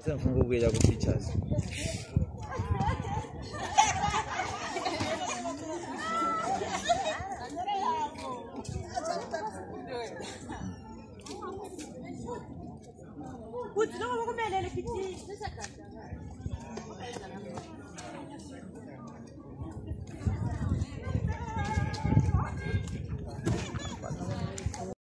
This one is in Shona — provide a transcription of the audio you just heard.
asingafuni ukuyela kuteachers kuzinoma kumelele pitini